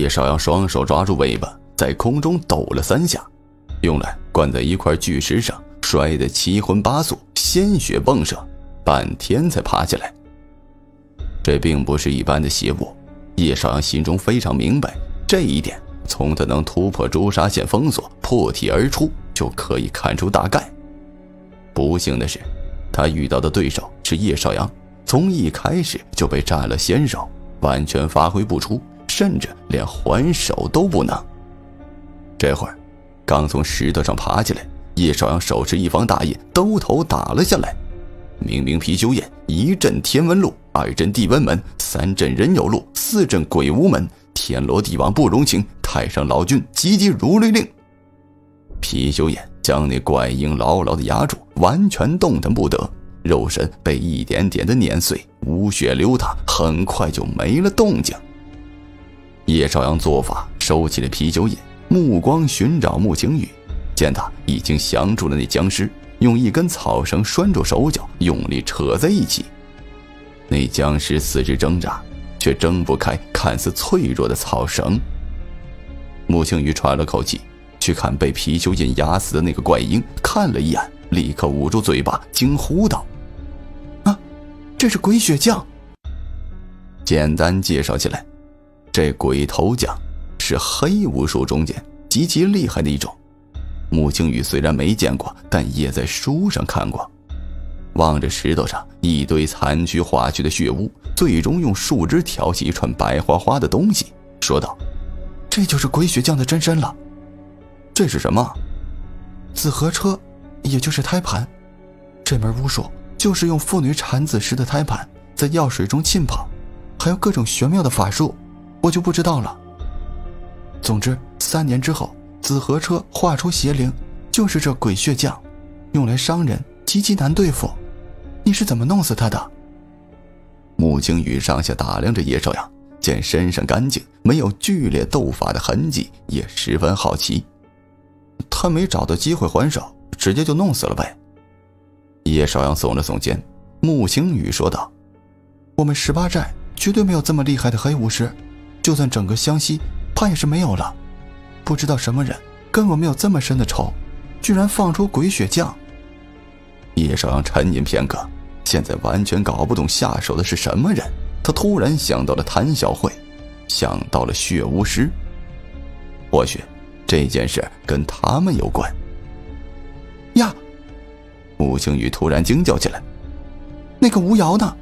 叶少阳双手抓住尾巴，在空中抖了三下，用来灌在一块巨石上，摔得七荤八素，鲜血迸射，半天才爬起来。这并不是一般的邪物，叶少阳心中非常明白这一点，从他能突破朱砂线封锁，破体而出就可以看出大概。不幸的是，他遇到的对手是叶少阳，从一开始就被占了先手，完全发挥不出。甚至连还手都不能。这会儿，刚从石头上爬起来，叶少阳手持一方大印，兜头打了下来。明明貔貅眼，一阵天文路，二阵地温门，三阵人有路，四阵鬼无门，天罗地网不容情。太上老君急急如律令。貔貅眼将那怪婴牢牢的压住，完全动弹不得，肉身被一点点的碾碎，污血流淌，很快就没了动静。叶少阳做法，收起了啤酒瘾，目光寻找穆青雨，见他已经降住了那僵尸，用一根草绳拴住手脚，用力扯在一起。那僵尸四肢挣扎，却挣不开看似脆弱的草绳。穆青雨喘了口气，去看被啤酒印压死的那个怪婴，看了一眼，立刻捂住嘴巴，惊呼道：“啊，这是鬼血将！”简单介绍起来。这鬼头将是黑巫术中间极其厉害的一种。穆青雨虽然没见过，但也在书上看过。望着石头上一堆残躯化去的血污，最终用树枝挑起一串白花花的东西，说道：“这就是鬼血将的真身了。这是什么？紫河车，也就是胎盘。这门巫术就是用妇女产子时的胎盘在药水中浸泡，还有各种玄妙的法术。”我就不知道了。总之，三年之后，紫河车化出邪灵，就是这鬼血将，用来伤人，极其难对付。你是怎么弄死他的？穆青雨上下打量着叶少阳，见身上干净，没有剧烈斗法的痕迹，也十分好奇。他没找到机会还手，直接就弄死了呗。叶少阳耸了耸肩，穆青雨说道：“我们十八寨绝对没有这么厉害的黑巫师。”就算整个湘西，怕也是没有了。不知道什么人跟我们有这么深的仇，居然放出鬼血将。叶少阳沉吟片刻，现在完全搞不懂下手的是什么人。他突然想到了谭小慧，想到了血巫师。或许这件事跟他们有关。呀！穆青雨突然惊叫起来：“那个吴瑶呢？”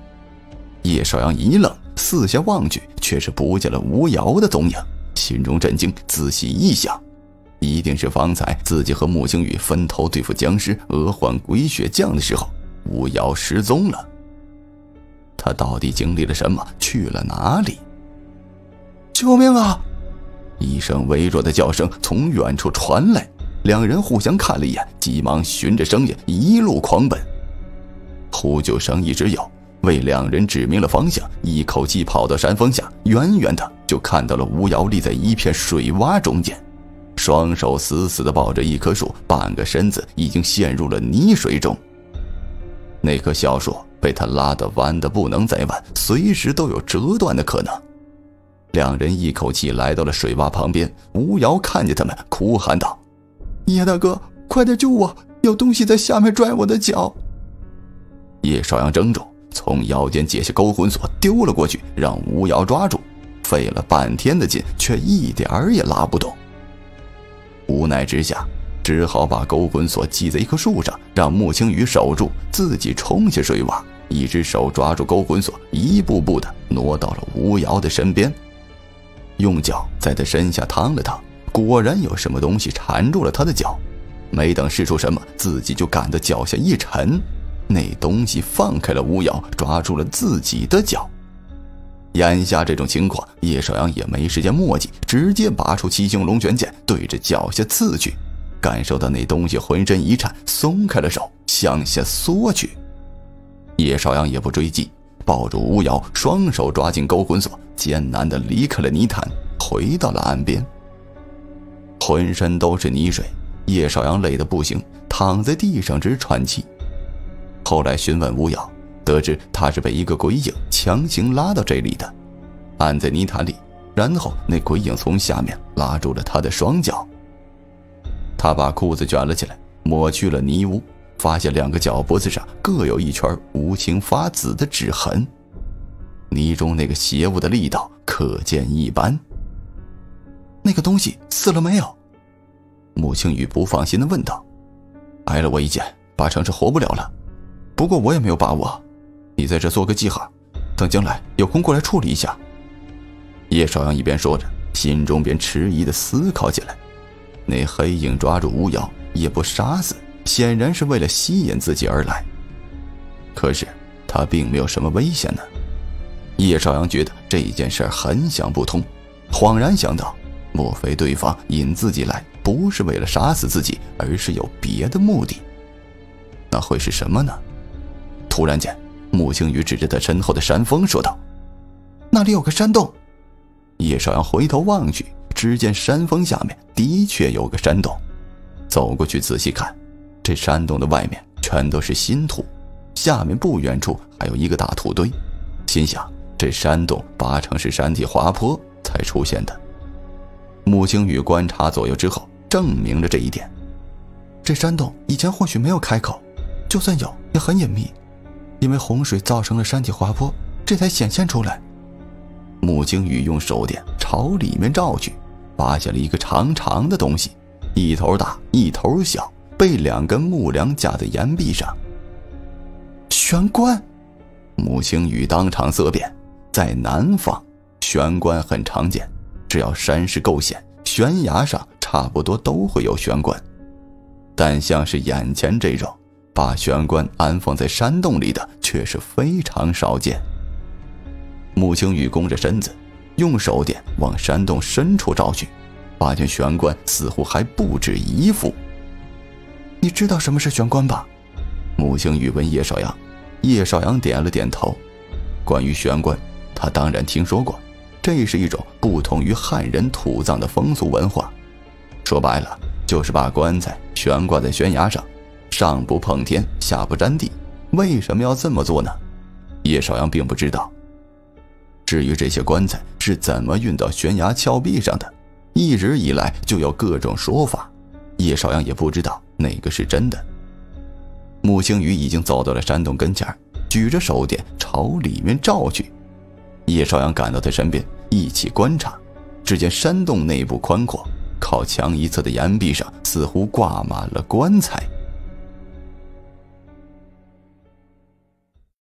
叶少阳一愣。四下望去，却是不见了吴瑶的踪影，心中震惊。仔细一想，一定是方才自己和穆青雨分头对付僵尸、恶换鬼血将的时候，吴瑶失踪了。他到底经历了什么？去了哪里？救命啊！一声微弱的叫声从远处传来，两人互相看了一眼，急忙循着声音一路狂奔。呼救声一直有。为两人指明了方向，一口气跑到山峰下，远远的就看到了吴瑶立在一片水洼中间，双手死死的抱着一棵树，半个身子已经陷入了泥水中。那棵小树被他拉得弯的不能再弯，随时都有折断的可能。两人一口气来到了水洼旁边，吴瑶看见他们，哭喊道：“叶大哥，快点救我！有东西在下面拽我的脚！”叶少阳怔住。从腰间解下勾魂锁，丢了过去，让吴瑶抓住。费了半天的劲，却一点儿也拉不动。无奈之下，只好把勾魂锁系在一棵树上，让穆青雨守住，自己冲下水洼，一只手抓住勾魂锁，一步步的挪到了吴瑶的身边，用脚在他身下趟了趟，果然有什么东西缠住了他的脚。没等试出什么，自己就感到脚下一沉。那东西放开了巫瑶，抓住了自己的脚。眼下这种情况，叶少阳也没时间墨迹，直接拔出七星龙泉剑，对着脚下刺去。感受到那东西浑身一颤，松开了手，向下缩去。叶少阳也不追击，抱住巫瑶，双手抓紧勾魂锁，艰难地离开了泥潭，回到了岸边。浑身都是泥水，叶少阳累得不行，躺在地上直喘气。后来询问吴瑶，得知他是被一个鬼影强行拉到这里的，按在泥潭里，然后那鬼影从下面拉住了他的双脚。他把裤子卷了起来，抹去了泥污，发现两个脚脖子上各有一圈无情发紫的指痕，泥中那个邪物的力道可见一斑。那个东西死了没有？穆青雨不放心的问道。挨了我一剑，八成是活不了了。不过我也没有把握，你在这做个记号，等将来有空过来处理一下。叶少阳一边说着，心中便迟疑的思考起来。那黑影抓住吴瑶，也不杀死，显然是为了吸引自己而来。可是他并没有什么危险呢。叶少阳觉得这件事很想不通，恍然想到，莫非对方引自己来？不是为了杀死自己，而是有别的目的。那会是什么呢？突然间，穆青雨指着他身后的山峰说道：“那里有个山洞。”叶少阳回头望去，只见山峰下面的确有个山洞。走过去仔细看，这山洞的外面全都是新土，下面不远处还有一个大土堆。心想，这山洞八成是山体滑坡才出现的。穆青雨观察左右之后。证明了这一点。这山洞以前或许没有开口，就算有，也很隐秘，因为洪水造成了山体滑坡，这才显现出来。穆青雨用手电朝里面照去，发现了一个长长的东西，一头大，一头小，被两根木梁架在岩壁上。玄关，穆青雨当场色变。在南方，玄关很常见，只要山势够险，悬崖上。差不多都会有玄关，但像是眼前这种把玄关安放在山洞里的，却是非常少见。穆青雨弓着身子，用手电往山洞深处照去，发现玄关似乎还不止一副。你知道什么是玄关吧？穆青雨问叶少阳。叶少阳点了点头。关于玄关，他当然听说过，这是一种不同于汉人土葬的风俗文化。说白了，就是把棺材悬挂在悬崖上，上不碰天，下不沾地。为什么要这么做呢？叶少阳并不知道。至于这些棺材是怎么运到悬崖峭壁上的，一直以来就有各种说法，叶少阳也不知道哪个是真的。穆星宇已经走到了山洞跟前，举着手电朝里面照去。叶少阳赶到他身边，一起观察。只见山洞内部宽阔。靠墙一侧的岩壁上似乎挂满了棺材。